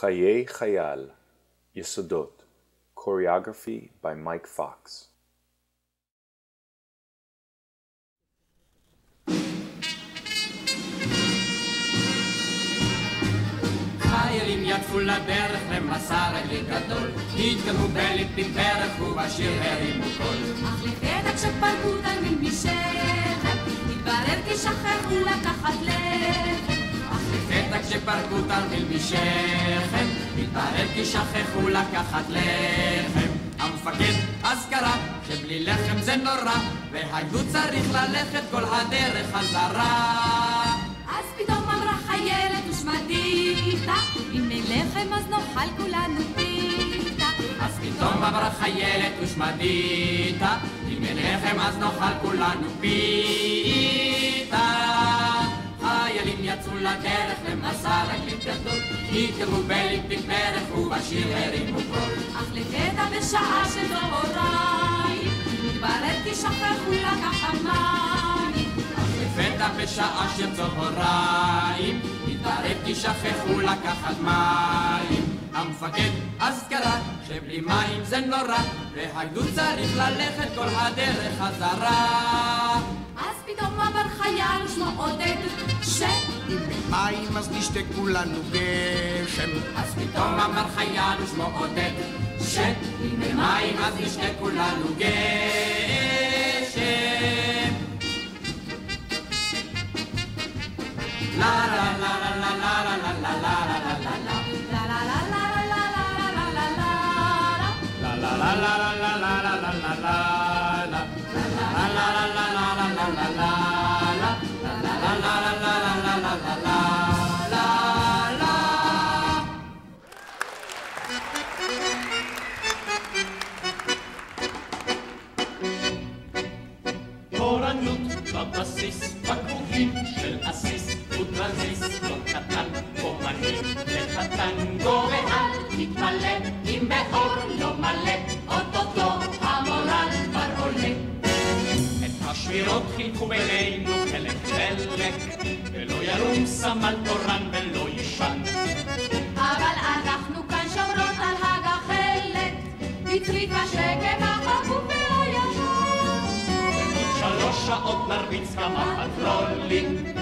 חיי חייל, יסודות, choreography by Mike Fox. חיילים יצאו לדרך למסע רגלי גדול, התקדמו בליפים פרח ובשיר הרימו קול. אך לפתע כשפרקו תלמיד משכם, כשפרקו תרמיל משכם, התברר כי שכחו לקחת לחם. המפקד אז קרא שבלי לחם זה נורא, והגדוד צריך ללכת כל הדרך חזרה. אז פתאום אמרה חיילת ושמדיתה, אם אין לחם אז נאכל כולנו פיתה. אז פתאום אמרה חיילת ושמדיתה, אם אין לחם אז נאכל כולנו פיתה. חיילים יצאו לדרך למסע גדול, התקרבו בליפים פרח ובשיר הרימו קול. אך לפתע בשעה של צהריים, התברר כי שכחו לקחת מים. אך לפתע בשעה של צהריים, התברר כי שכחו לקחת מים. המפקד אז קרא שבלי מים זה נורא, והגדוד צריך ללכת כל הדרך חזרה. אז פתאום עבר חייל ושמו עודד, ש... אם אין מים אז נשתה כולנו גשם. אז פתאום אמר חייל ושמו עודד, שאם אין מים אז נשתה כולנו גשם. השבירות חילקו בינינו חלק חלק, ולא ירום סמל תורן ולא יישן. אבל אנחנו כאן שומרות על הגחלת, בצריף השקט החפוף ולא ישן. שלוש שעות נרביץ כמה פטרולים,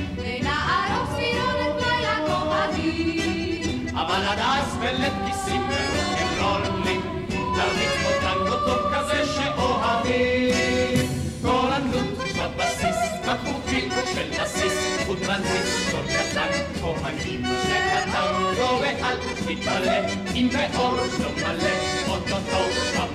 עד אספלת כיסים ורוקנרולים. לא תרביץ כמו טנגו טוב כזה שאוהבים. קורנות בבסיס, בחוקים של בסיס, חוט מנדיס, כל קטן, כהנים שקטן, לא ריאל, מתמלא עם באור לא מלא, אוטוטו,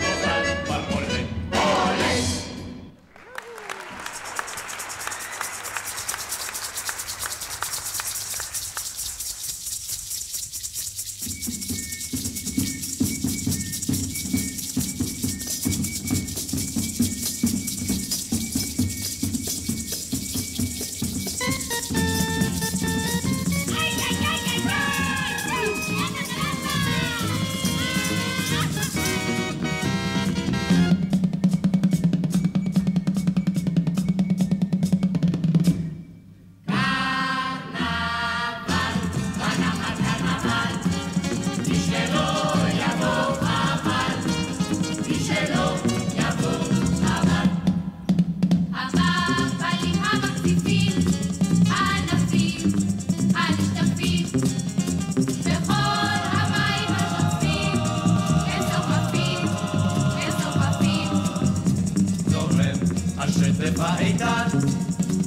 השטף האיתן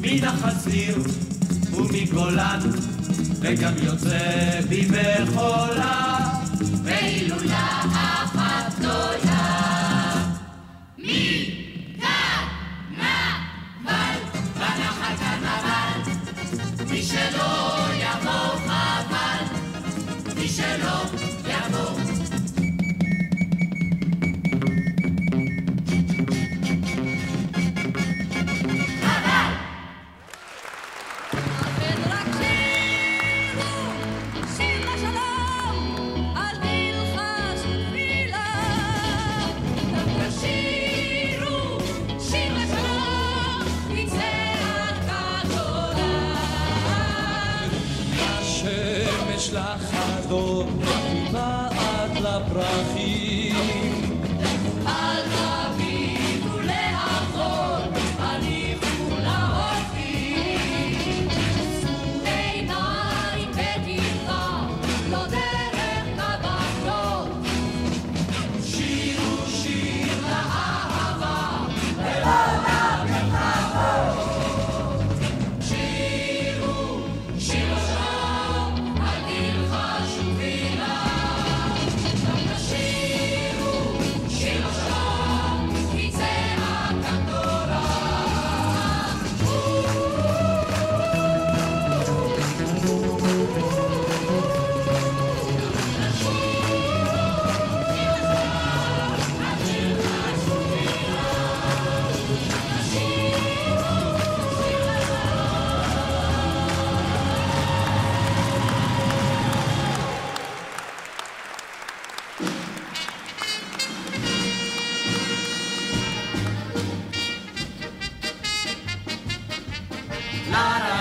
מן החציר ומגולן וגם יוצא בי מחולה והילולה נשלח הדוב כמעט לפרחים? La la